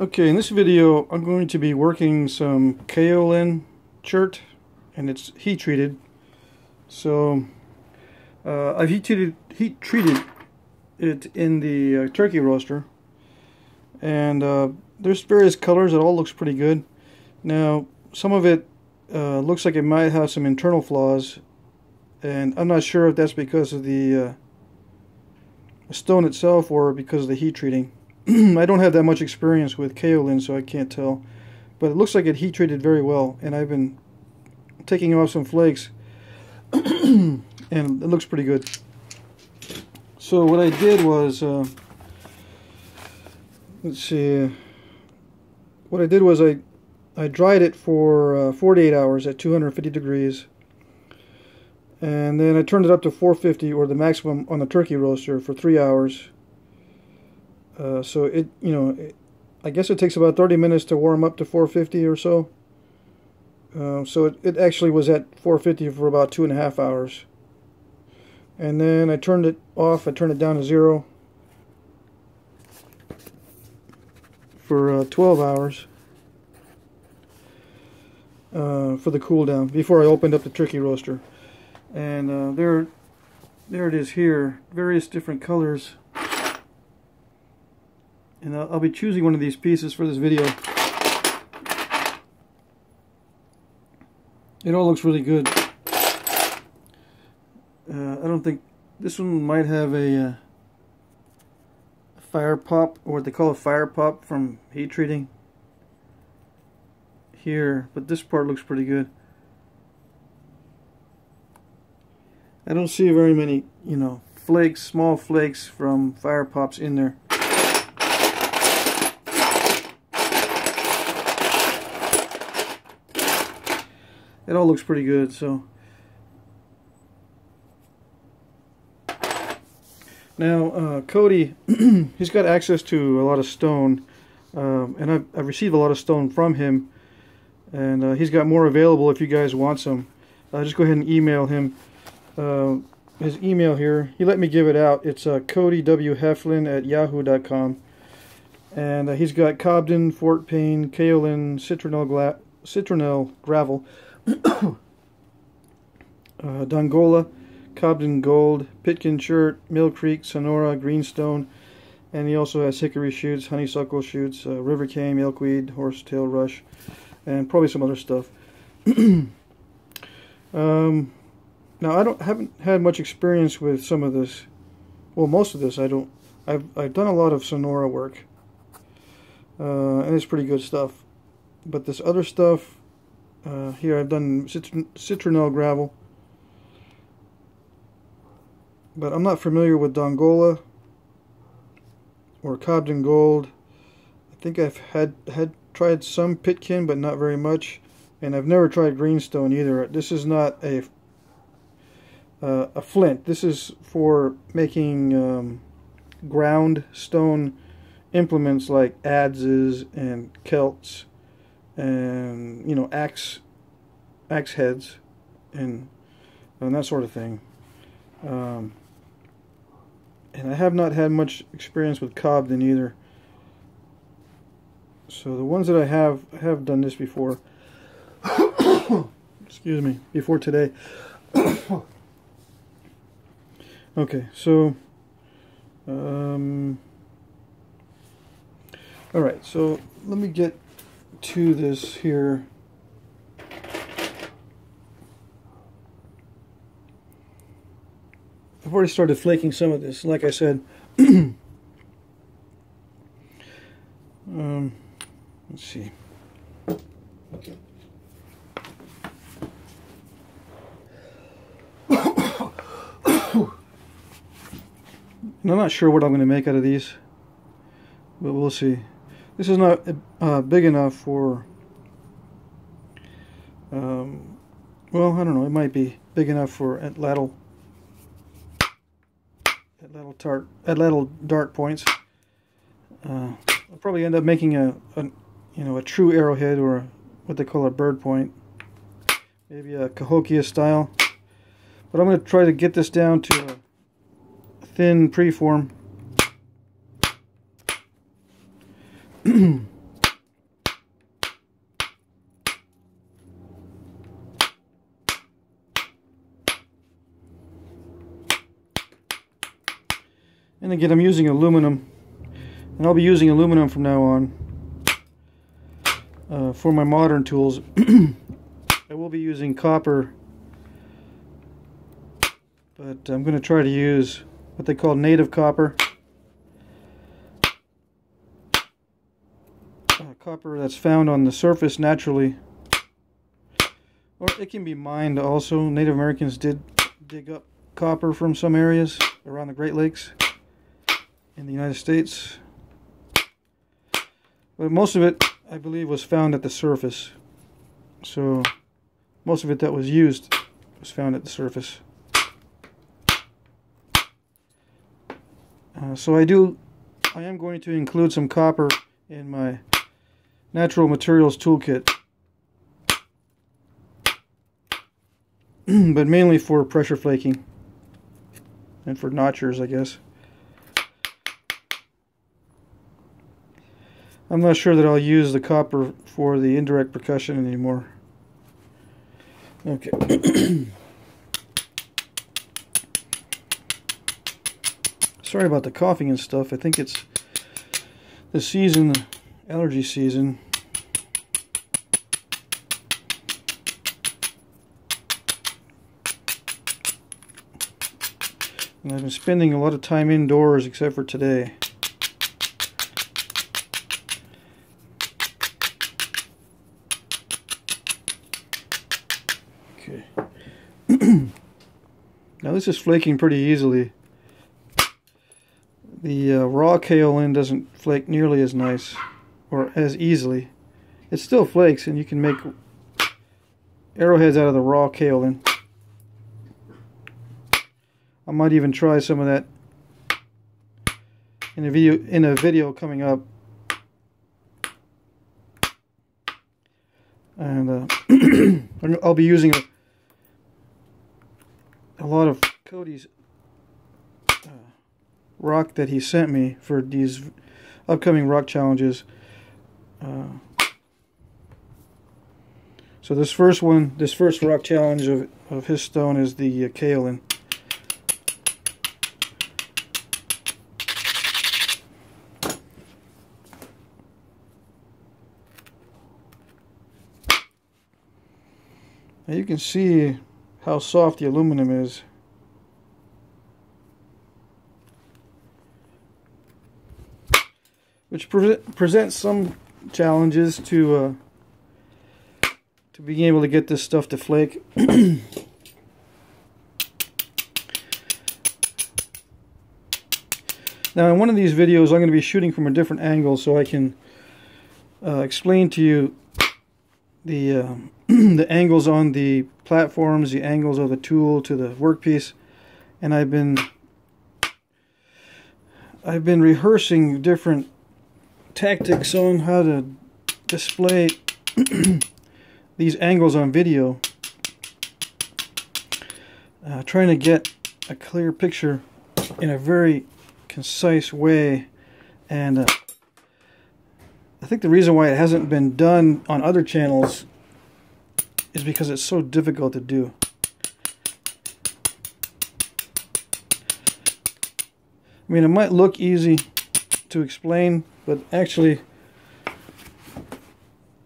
Okay, in this video I'm going to be working some kaolin chert and it's heat treated. So uh, I've heat treated, heat treated it in the uh, turkey roaster and uh, there's various colors, it all looks pretty good. Now some of it uh, looks like it might have some internal flaws and I'm not sure if that's because of the uh, stone itself or because of the heat treating. I don't have that much experience with kaolin, so I can't tell. But it looks like it heat treated very well, and I've been taking off some flakes, and it looks pretty good. So what I did was, uh, let's see, what I did was I, I dried it for uh, 48 hours at 250 degrees, and then I turned it up to 450 or the maximum on the turkey roaster for three hours uh, so it, you know, it, I guess it takes about 30 minutes to warm up to 450 or so. Uh, so it, it actually was at 450 for about two and a half hours. And then I turned it off, I turned it down to zero for uh, 12 hours uh, for the cool down before I opened up the turkey roaster. And uh, there, there it is here, various different colors and I'll, I'll be choosing one of these pieces for this video. It all looks really good. Uh, I don't think this one might have a, uh, fire pop or what they call a fire pop from heat treating here, but this part looks pretty good. I don't see very many, you know, flakes, small flakes from fire pops in there. It all looks pretty good so. Now uh, Cody he's got access to a lot of stone um, and I've, I've, received a lot of stone from him and uh, he's got more available if you guys want some. Uh, just go ahead and email him. Uh, his email here he let me give it out. It's uh, Cody W. Heflin at yahoo.com and uh, he's got Cobden, Fort Payne, Kaolin, Citronelle, Citronelle gravel uh, Dongola, Cobden Gold, Pitkin Chert, Mill Creek, Sonora, Greenstone, and he also has hickory shoots, honeysuckle shoots, uh, river cane, milkweed, horsetail rush, and probably some other stuff. um, now I don't haven't had much experience with some of this. Well, most of this I don't. I've I've done a lot of Sonora work, uh, and it's pretty good stuff. But this other stuff, uh, here I've done citron citronelle gravel. But I'm not familiar with Dongola or Cobden Gold. I think I've had had tried some Pitkin, but not very much. And I've never tried Greenstone either. This is not a uh, a flint. This is for making um, ground stone implements like adzes and celts and you know axe axe heads and and that sort of thing. Um, and I have not had much experience with Cobden either. So the ones that I have have done this before. Excuse me, before today. okay, so um, all right, so let me get to this here. I've already started flaking some of this, like I said. um, let's see. I'm not sure what I'm going to make out of these, but we'll see. This is not uh, big enough for, um, well, I don't know, it might be big enough for atlatl, atlatl, tart, atlatl dart points. Uh, I'll probably end up making a, a, you know, a true arrowhead or a, what they call a bird point. Maybe a Cahokia style. But I'm going to try to get this down to a thin preform And again, I'm using aluminum, and I'll be using aluminum from now on uh, for my modern tools. I will be using copper, but I'm going to try to use what they call native copper. Uh, copper that's found on the surface naturally. Or it can be mined also. Native Americans did dig up copper from some areas around the Great Lakes in the United States. But most of it, I believe, was found at the surface. So most of it that was used was found at the surface. Uh, so I do, I am going to include some copper in my natural materials toolkit. but mainly for pressure flaking and for notchers, I guess. I'm not sure that I'll use the copper for the indirect percussion anymore. Okay. Sorry about the coughing and stuff. I think it's the season, the allergy season. And I've been spending a lot of time indoors except for today. Okay. now this is flaking pretty easily. The uh, raw kaolin doesn't flake nearly as nice or as easily. It still flakes and you can make arrowheads out of the raw kaolin. I might even try some of that in a video in a video coming up. And uh, I'll be using a, a lot of Cody's uh, rock that he sent me for these upcoming rock challenges. Uh, so this first one, this first rock challenge of, of his stone is the uh, kaolin. You can see how soft the aluminum is. Which pre presents some challenges to uh, to being able to get this stuff to flake. now in one of these videos I'm going to be shooting from a different angle so I can uh, explain to you the uh, the angles on the platforms, the angles of the tool to the workpiece, and I've been I've been rehearsing different tactics on how to display these angles on video, uh, trying to get a clear picture in a very concise way, and uh, think the reason why it hasn't been done on other channels is because it's so difficult to do. I mean, it might look easy to explain, but actually,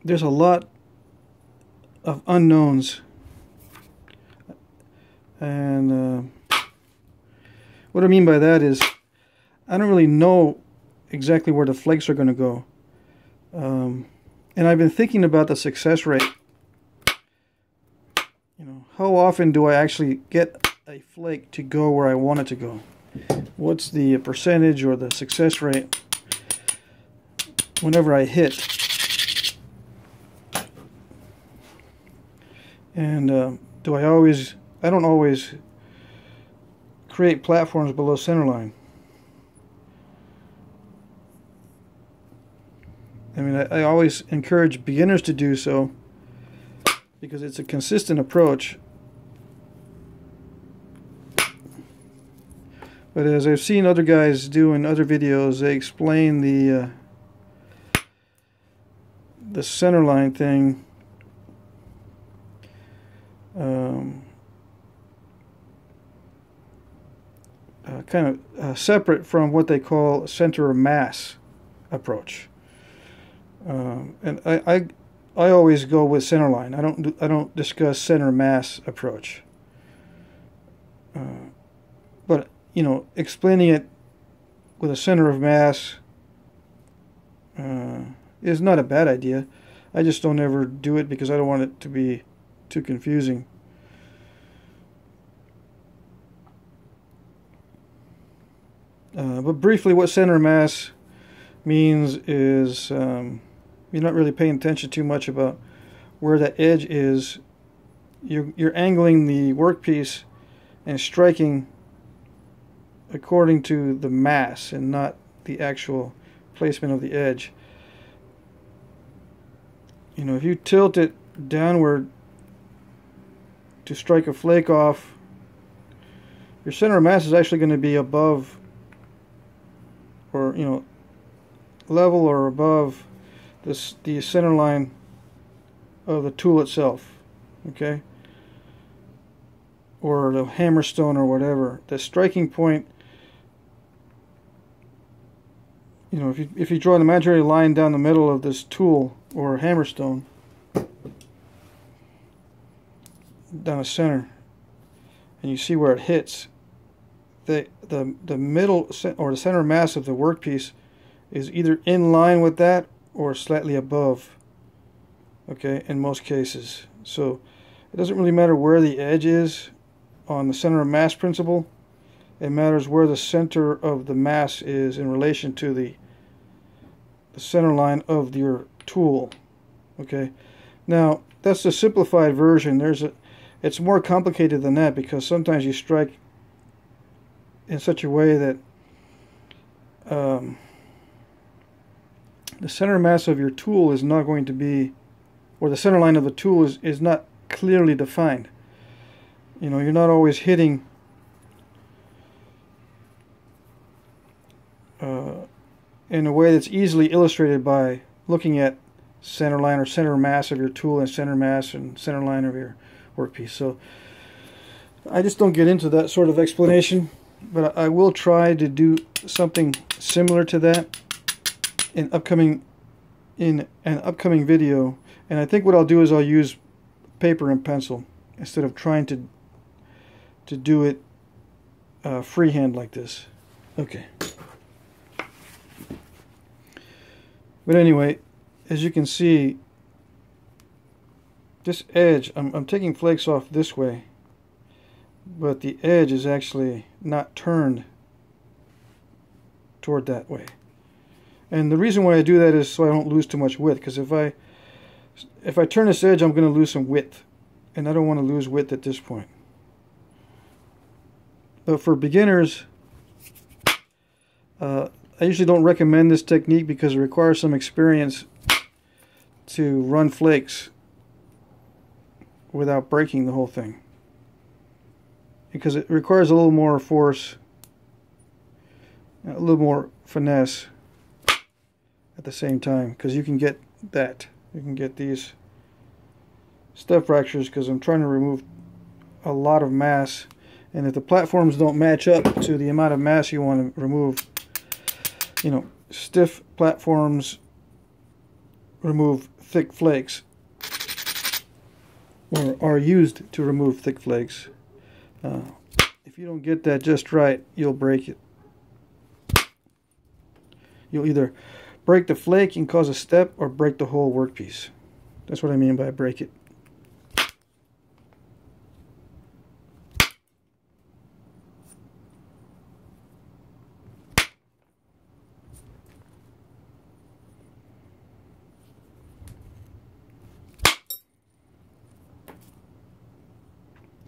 there's a lot of unknowns. And uh, what I mean by that is, I don't really know exactly where the flakes are going to go. Um, and I've been thinking about the success rate. You know, how often do I actually get a flake to go where I want it to go? What's the percentage or the success rate whenever I hit? And uh, do I always, I don't always create platforms below centerline. I mean, I, I always encourage beginners to do so because it's a consistent approach. But as I've seen other guys do in other videos, they explain the uh, the centerline thing. Um, uh, kind of uh, separate from what they call center of mass approach. Um, and I, I, I always go with center line. I don't I don't discuss center mass approach. Uh, but you know, explaining it with a center of mass uh, is not a bad idea. I just don't ever do it because I don't want it to be too confusing. Uh, but briefly, what center mass means is um, you're not really paying attention too much about where that edge is. You're, you're angling the workpiece and striking according to the mass and not the actual placement of the edge. You know, if you tilt it downward to strike a flake off, your center of mass is actually going to be above or, you know, level or above this the center line of the tool itself. Okay? Or the hammerstone or whatever. The striking point you know, if you, if you draw an imaginary line down the middle of this tool or hammerstone, down the center, and you see where it hits, the, the, the middle or the center mass of the workpiece is either in line with that or slightly above, okay, in most cases. So it doesn't really matter where the edge is on the center of mass principle. It matters where the center of the mass is in relation to the the center line of your tool. Okay, now that's the simplified version. There's a, it's more complicated than that because sometimes you strike in such a way that um, the center mass of your tool is not going to be, or the center line of the tool is, is not clearly defined. You know, you're not always hitting uh, in a way that's easily illustrated by looking at center line or center mass of your tool and center mass and center line of your workpiece. So I just don't get into that sort of explanation, but I will try to do something similar to that in upcoming in an upcoming video. And I think what I'll do is I'll use paper and pencil instead of trying to to do it uh, freehand like this. Okay. But anyway, as you can see, this edge, I'm, I'm taking flakes off this way, but the edge is actually not turned toward that way. And the reason why I do that is so I don't lose too much width, because if I if I turn this edge, I'm going to lose some width, and I don't want to lose width at this point. But for beginners, uh, I usually don't recommend this technique because it requires some experience to run flakes without breaking the whole thing. Because it requires a little more force, a little more finesse at the same time. Because you can get that. You can get these step fractures because I'm trying to remove a lot of mass. And if the platforms don't match up to the amount of mass you want to remove, you know, stiff platforms remove thick flakes or are used to remove thick flakes. Uh, if you don't get that just right, you'll break it. You'll either break the flake and cause a step or break the whole workpiece. That's what I mean by break it.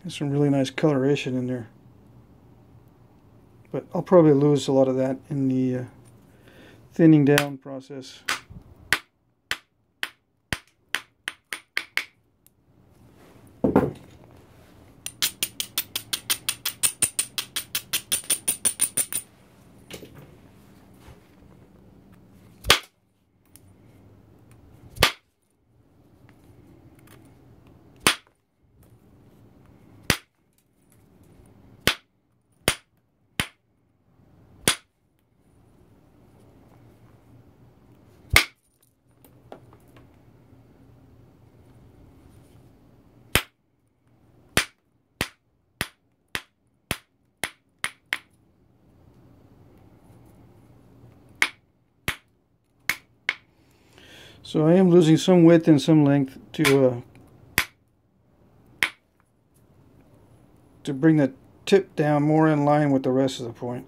There's some really nice coloration in there. But I'll probably lose a lot of that in the uh, thinning down process. So I am losing some width and some length to uh, to bring the tip down more in line with the rest of the point.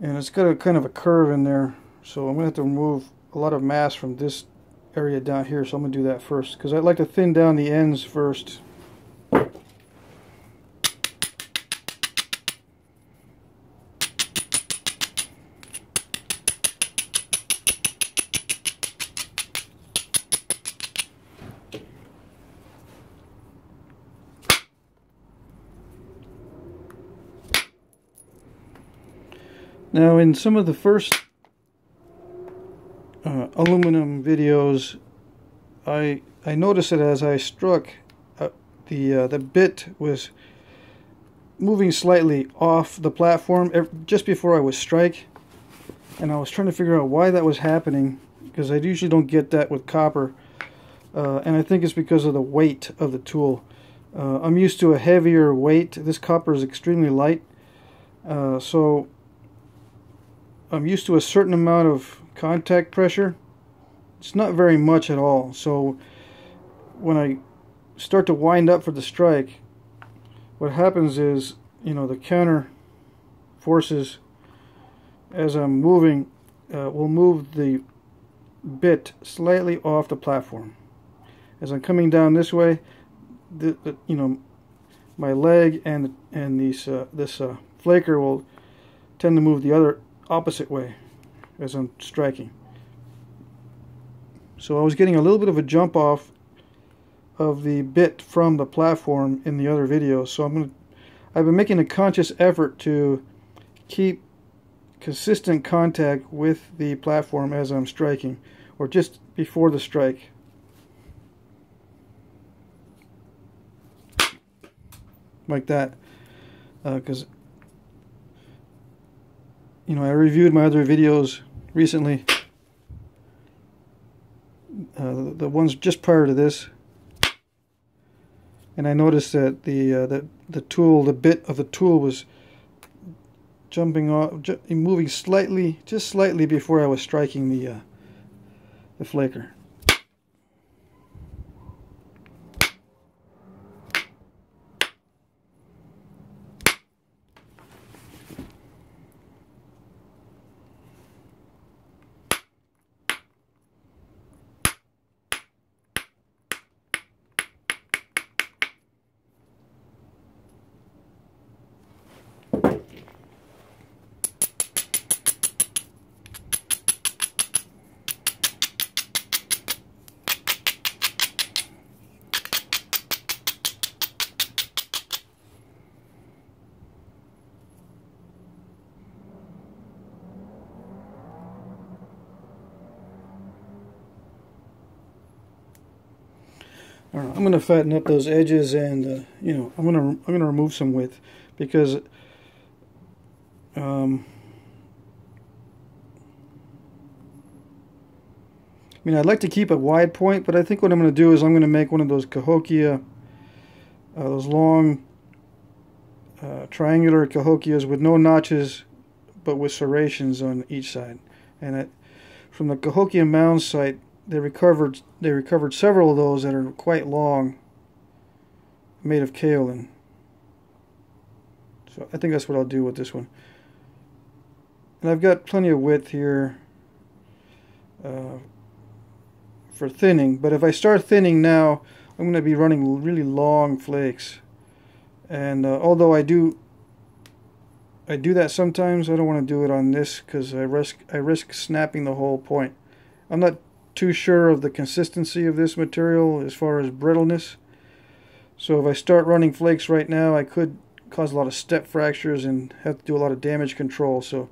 And it's got a kind of a curve in there, so I'm going to have to remove a lot of mass from this area down here, so I'm going to do that first, because I'd like to thin down the ends first. Now in some of the first uh, aluminum videos, I I noticed that as I struck, uh, the uh, the bit was moving slightly off the platform just before I would strike, and I was trying to figure out why that was happening because I usually don't get that with copper, uh, and I think it's because of the weight of the tool. Uh, I'm used to a heavier weight. This copper is extremely light, uh, so I'm used to a certain amount of contact pressure. It's not very much at all. So when I start to wind up for the strike, what happens is, you know, the counter forces as I'm moving uh, will move the bit slightly off the platform. As I'm coming down this way, the, the you know, my leg and and these uh, this uh, flaker will tend to move the other opposite way as I'm striking. So I was getting a little bit of a jump off of the bit from the platform in the other video. So I'm to I've been making a conscious effort to keep consistent contact with the platform as I'm striking or just before the strike. Like that. Because uh, you know, I reviewed my other videos recently. Uh, the ones just prior to this. And I noticed that the, uh, the, the tool, the bit of the tool was jumping off, ju moving slightly, just slightly before I was striking the, uh, the flaker. I'm going to fatten up those edges and uh, you know I'm going to I'm going to remove some width because um, I mean I'd like to keep a wide point but I think what I'm going to do is I'm going to make one of those Cahokia uh, those long uh, triangular Cahokias with no notches but with serrations on each side. And it, from the Cahokia mound site they recovered they recovered several of those that are quite long made of kaolin so I think that's what I'll do with this one. And I've got plenty of width here uh, for thinning but if I start thinning now I'm going to be running really long flakes. And uh, although I do I do that sometimes I don't want to do it on this because I risk I risk snapping the whole point. I'm not too sure of the consistency of this material as far as brittleness. So if I start running flakes right now, I could cause a lot of step fractures and have to do a lot of damage control. So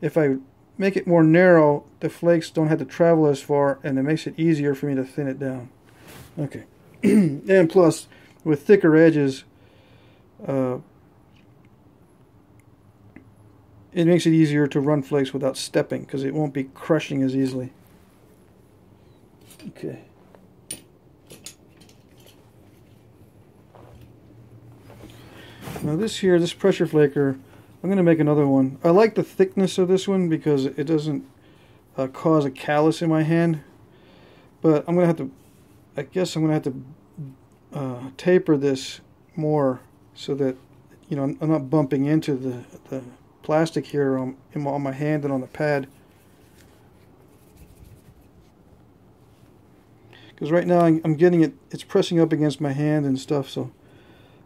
if I make it more narrow, the flakes don't have to travel as far and it makes it easier for me to thin it down. Okay. and plus, with thicker edges, uh, it makes it easier to run flakes without stepping because it won't be crushing as easily. Okay. Now this here, this pressure flaker, I'm going to make another one. I like the thickness of this one because it doesn't uh, cause a callus in my hand. But I'm going to have to, I guess I'm going to have to uh, taper this more so that, you know, I'm not bumping into the, the plastic here on, on my hand and on the pad. Because right now I'm getting it, it's pressing up against my hand and stuff, so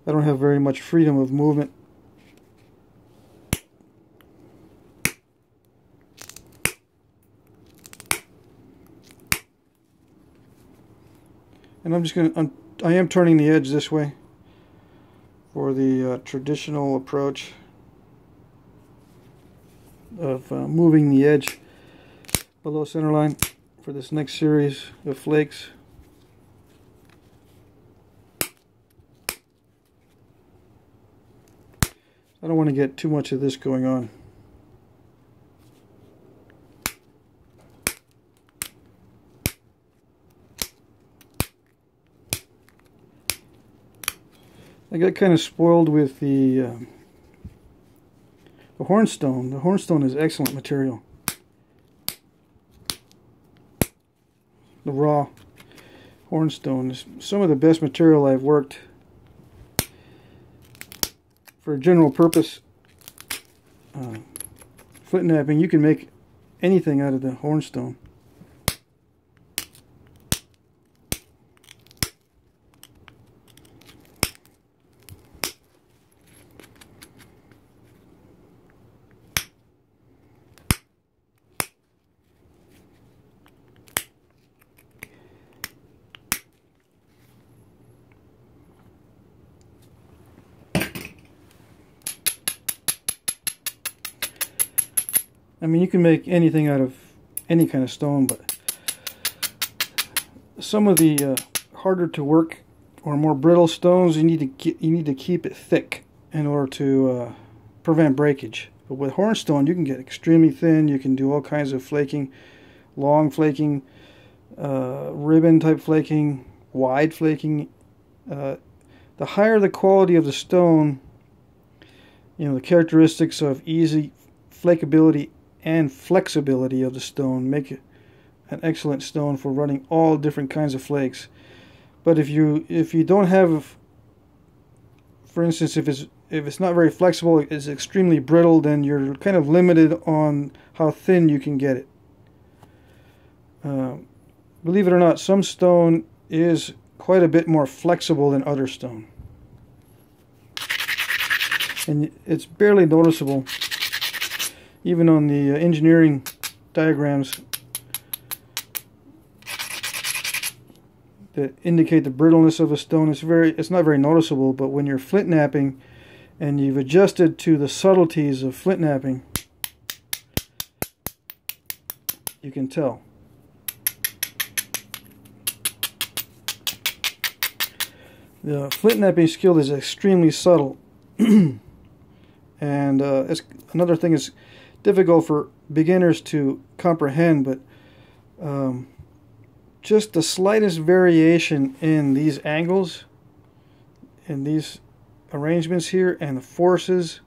I don't have very much freedom of movement. And I'm just going to, I am turning the edge this way for the uh, traditional approach of uh, moving the edge below center line for this next series of flakes. I don't want to get too much of this going on. I got kind of spoiled with the, um, the hornstone. The hornstone is excellent material. The raw hornstone is some of the best material I've worked for general purpose uh, flint knapping. You can make anything out of the hornstone. Mean, you can make anything out of any kind of stone, but some of the uh, harder to work or more brittle stones, you need to get, you need to keep it thick in order to uh, prevent breakage. But with hornstone, you can get extremely thin. You can do all kinds of flaking, long flaking, uh, ribbon type flaking, wide flaking. Uh, the higher the quality of the stone, you know, the characteristics of easy flakability and flexibility of the stone make it an excellent stone for running all different kinds of flakes. But if you if you don't have, for instance, if it's if it's not very flexible, it's extremely brittle, then you're kind of limited on how thin you can get it. Uh, believe it or not, some stone is quite a bit more flexible than other stone. And it's barely noticeable even on the uh, engineering diagrams that indicate the brittleness of a stone it's very it's not very noticeable but when you're flint knapping and you've adjusted to the subtleties of flint knapping, you can tell. The flint knapping skill is extremely subtle. And uh, another thing is difficult for beginners to comprehend, but um, just the slightest variation in these angles, in these arrangements here, and the forces,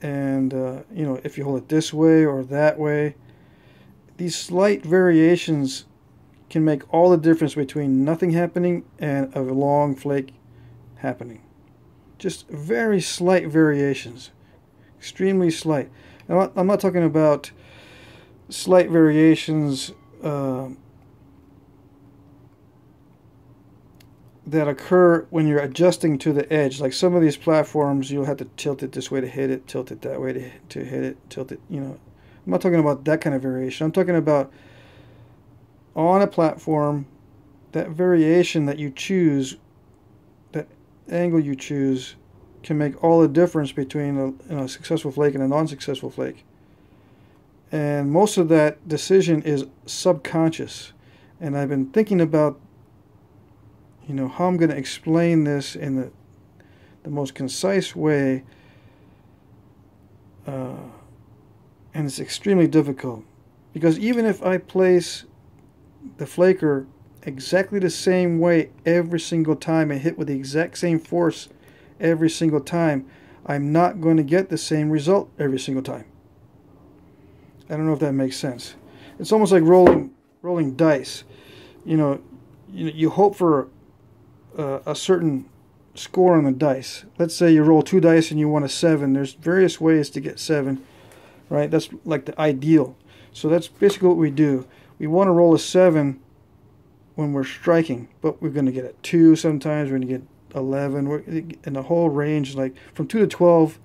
and uh, you know, if you hold it this way or that way, these slight variations can make all the difference between nothing happening and a long flake happening. Just very slight variations, extremely slight. I'm not, I'm not talking about slight variations uh, that occur when you're adjusting to the edge. Like some of these platforms, you'll have to tilt it this way to hit it, tilt it that way to, to hit it, tilt it, you know. I'm not talking about that kind of variation. I'm talking about on a platform, that variation that you choose, that angle you choose, can make all the difference between a, you know, a successful flake and a non-successful flake. And most of that decision is subconscious. And I've been thinking about, you know, how I'm going to explain this in the, the most concise way. Uh, and it's extremely difficult. Because even if I place the flaker exactly the same way every single time and hit with the exact same force every single time, I'm not going to get the same result every single time. I don't know if that makes sense. It's almost like rolling rolling dice. You know, you, you hope for uh, a certain score on the dice. Let's say you roll two dice and you want a seven. There's various ways to get seven, right? That's like the ideal. So that's basically what we do. We want to roll a seven when we're striking, but we're going to get a two sometimes. We're going to get 11. We're the whole range, like from 2 to 12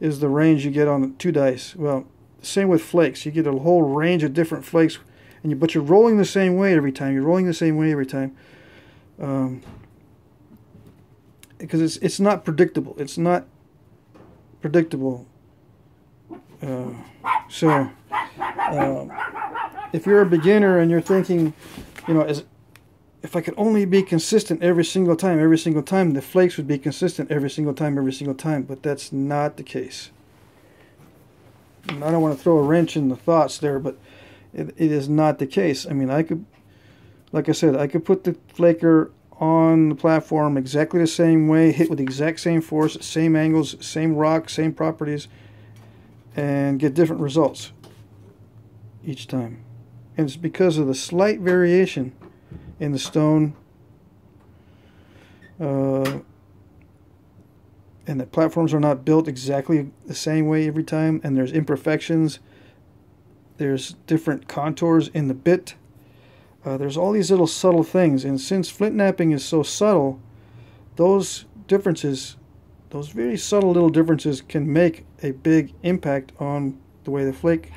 is the range you get on two dice. Well, same with flakes. You get a whole range of different flakes, and you but you're rolling the same way every time. You're rolling the same way every time. Um, because it's it's not predictable. It's not predictable. Uh, so, uh, if you're a beginner and you're thinking, you know, as if I could only be consistent every single time, every single time, the flakes would be consistent every single time, every single time. But that's not the case. And I don't want to throw a wrench in the thoughts there, but it, it is not the case. I mean, I could, like I said, I could put the flaker on the platform exactly the same way, hit with the exact same force, same angles, same rock, same properties, and get different results each time. And it's because of the slight variation in the stone uh, and the platforms are not built exactly the same way every time and there's imperfections. There's different contours in the bit. Uh, there's all these little subtle things and since flint knapping is so subtle those differences those very subtle little differences can make a big impact on the way the flake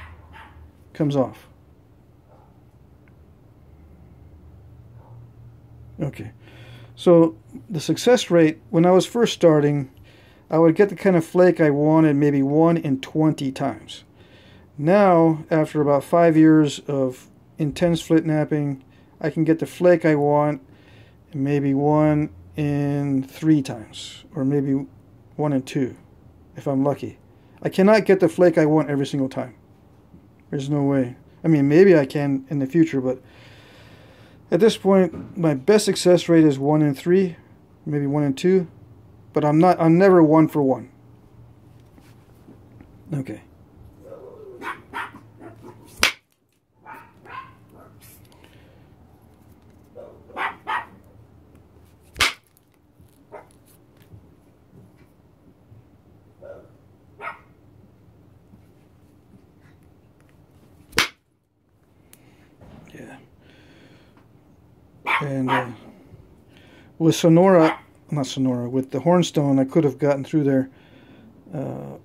comes off Okay. So the success rate, when I was first starting, I would get the kind of flake I wanted maybe 1 in 20 times. Now, after about 5 years of intense flint knapping, I can get the flake I want maybe 1 in 3 times, or maybe 1 in 2, if I'm lucky. I cannot get the flake I want every single time. There's no way. I mean, maybe I can in the future, but at this point, my best success rate is one in three, maybe one in two, but I'm not. I'm never one for one. Okay. And uh, with Sonora, not Sonora, with the Hornstone, I could have gotten through there. Uh,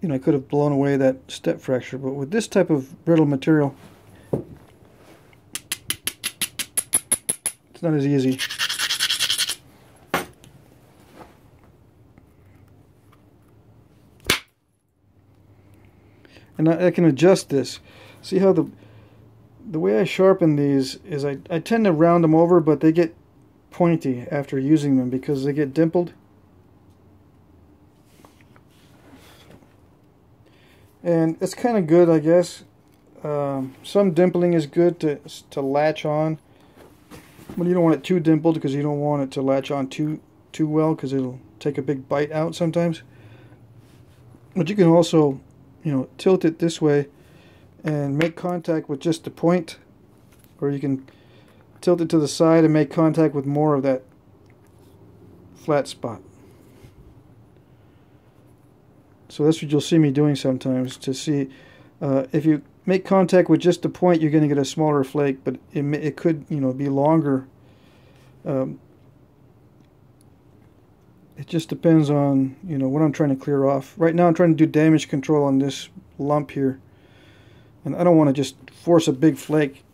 you know, I could have blown away that step fracture, but with this type of brittle material, it's not as easy. And I, I can adjust this. See how the the way I sharpen these is I, I tend to round them over, but they get pointy after using them because they get dimpled. And it's kind of good, I guess. Um, some dimpling is good to, to latch on. But you don't want it too dimpled because you don't want it to latch on too, too well because it'll take a big bite out sometimes. But you can also, you know, tilt it this way and make contact with just the point or you can tilt it to the side and make contact with more of that flat spot. So that's what you'll see me doing sometimes to see uh, if you make contact with just the point you're going to get a smaller flake but it, it could you know be longer. Um, it just depends on you know what I'm trying to clear off. Right now I'm trying to do damage control on this lump here and I don't want to just force a big flake.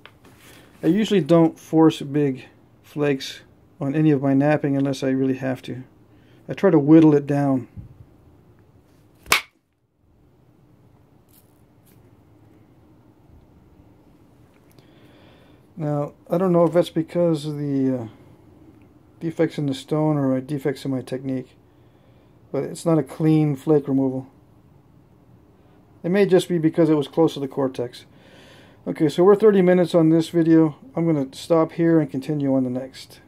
I usually don't force big flakes on any of my knapping unless I really have to. I try to whittle it down. Now, I don't know if that's because of the uh, defects in the stone or my defects in my technique, but it's not a clean flake removal. It may just be because it was close to the cortex. Okay, so we're 30 minutes on this video. I'm going to stop here and continue on the next.